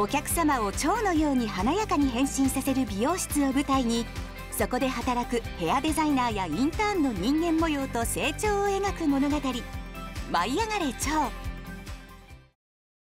お客様を蝶のように華やかに変身させる美容室を舞台にそこで働くヘアデザイナーやインターンの人間模様と成長を描く物語「舞い上がれ蝶」